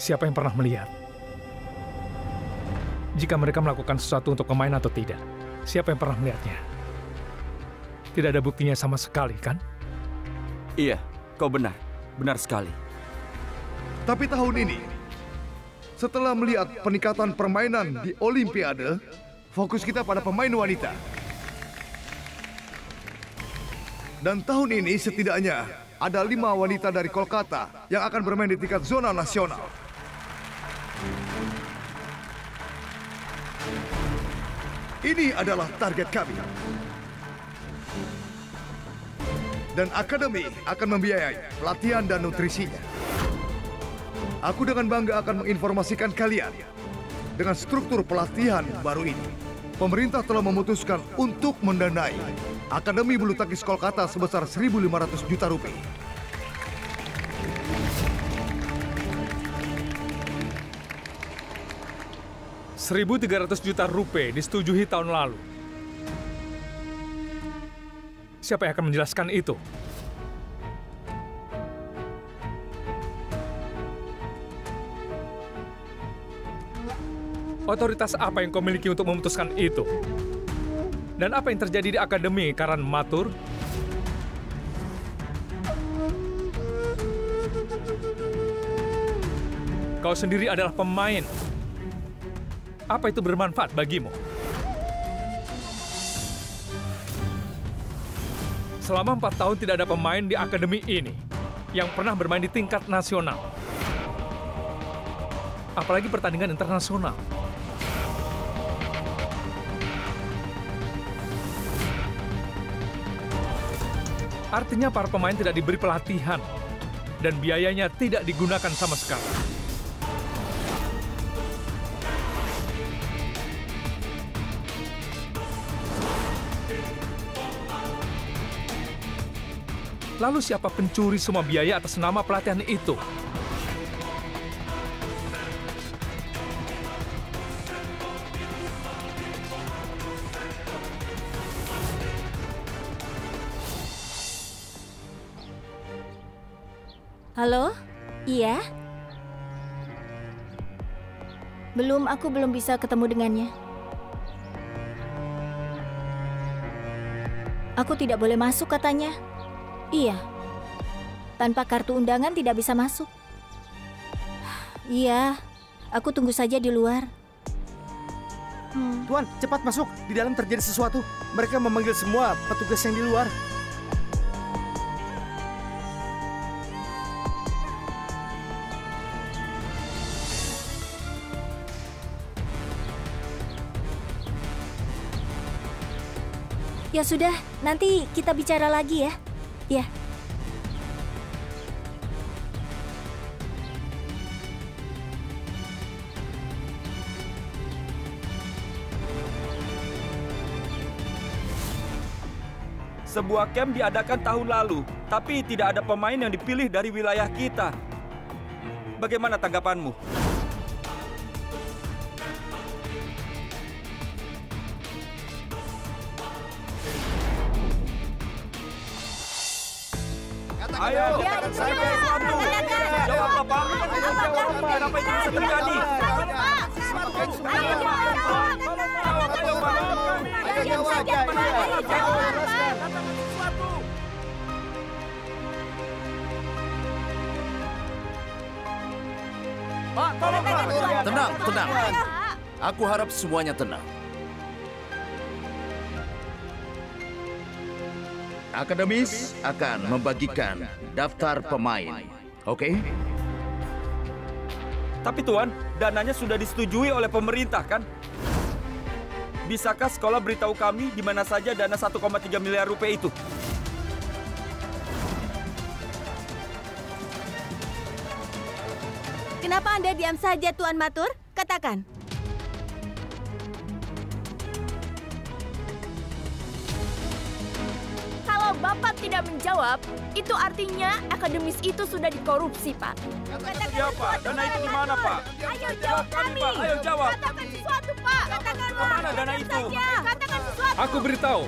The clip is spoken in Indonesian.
Siapa yang pernah melihat? Jika mereka melakukan sesuatu untuk pemain atau tidak, siapa yang pernah melihatnya? Tidak ada buktinya sama sekali, kan? Iya, kau benar. Benar sekali. Tapi tahun ini, setelah melihat peningkatan permainan di Olimpiade, fokus kita pada pemain wanita. Dan tahun ini setidaknya ada lima wanita dari Kolkata yang akan bermain di tingkat zona nasional. Ini adalah target kami. Dan akademi akan membiayai pelatihan dan nutrisinya. Aku dengan bangga akan menginformasikan kalian dengan struktur pelatihan baru ini. Pemerintah telah memutuskan untuk mendanai Akademi Bulu Tangkis Kolkata sebesar 1.500 juta rupiah. Seribu tiga ratus juta rupiah disetujui tahun lalu. Siapa yang akan menjelaskan itu? Otoritas apa yang kau miliki untuk memutuskan itu? Dan apa yang terjadi di Akademi Karan Matur? Kau sendiri adalah pemain. Apa itu bermanfaat bagimu? Selama empat tahun tidak ada pemain di akademi ini yang pernah bermain di tingkat nasional. Apalagi pertandingan internasional. Artinya para pemain tidak diberi pelatihan dan biayanya tidak digunakan sama sekali. Lalu siapa pencuri semua biaya atas nama pelatihan itu? Halo? Iya? Belum, aku belum bisa ketemu dengannya. Aku tidak boleh masuk katanya. Iya. Tanpa kartu undangan tidak bisa masuk. Iya, aku tunggu saja di luar. Hmm. Tuan, cepat masuk. Di dalam terjadi sesuatu. Mereka memanggil semua petugas yang di luar. Ya sudah, nanti kita bicara lagi ya. Ya. Sebuah camp diadakan tahun lalu, tapi tidak ada pemain yang dipilih dari wilayah kita. Bagaimana tanggapanmu? Ayo, katakan saja sesuatu. Jawablah, Pak. Kenapa itu bisa terjadi? Tenang, tenang. Aku harap semuanya tenang. Akademis akan membagikan daftar pemain. Oke? Tapi Tuan, dananya sudah disetujui oleh pemerintah kan? Bisakah sekolah beritahu kami di mana saja dana 1,3 miliar rupiah itu? Kenapa Anda diam saja, Tuan Matur? Katakan. Bapak tidak menjawab, itu artinya akademis itu sudah dikorupsi, Pak. Katakan siapa? Dana itu di mana, Pak? Ayo jawab kami. Pak. Ayo jawab. Katakan sesuatu, Pak. Katakan Ke mana dana itu? Katakan sesuatu. Aku beritahu,